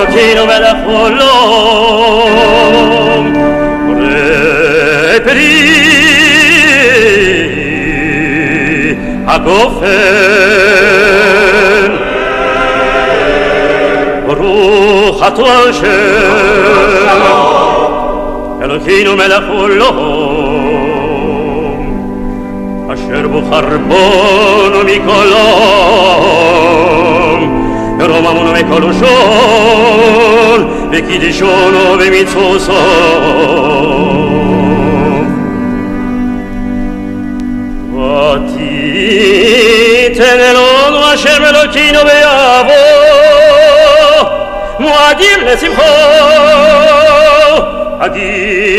Elohim melech olam Repri הגופן ברוך אתה השם אלוקינו מלך עולם אשר בוחר בנו מכל Romamon ve koluşon Ve gidişon o ve mitsoson Vatiten elon o asher melokino ve yavo Muadim le simcho Adim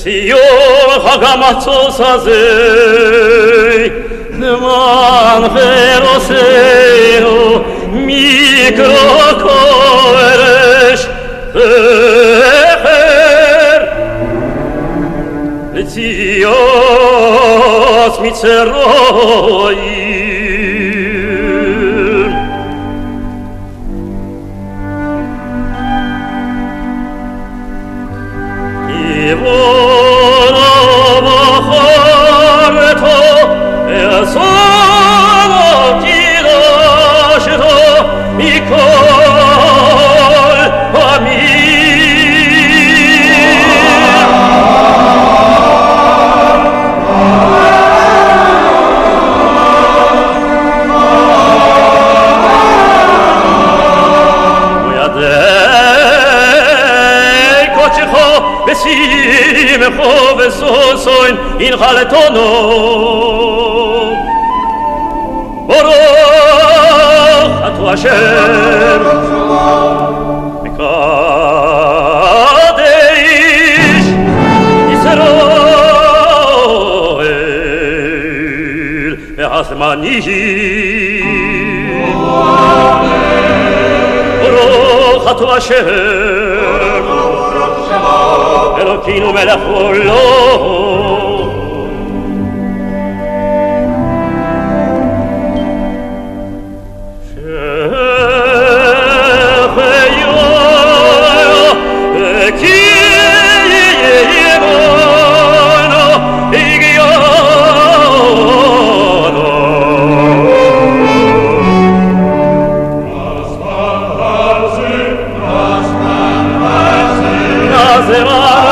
Signor hagamatsu sazei Neman veroseo Mikro koeresh Efer Etios mitzeroi מצרועים שמחו וסוסוין אין חלטונו ברוך אתה השם מקדש ישראל והזמנים ברוך אתה השם qui nous met la foule se va